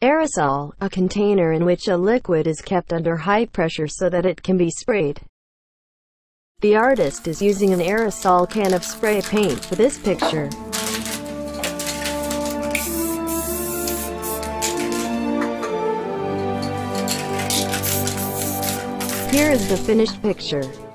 Aerosol, a container in which a liquid is kept under high pressure so that it can be sprayed. The artist is using an aerosol can of spray paint for this picture. Here is the finished picture.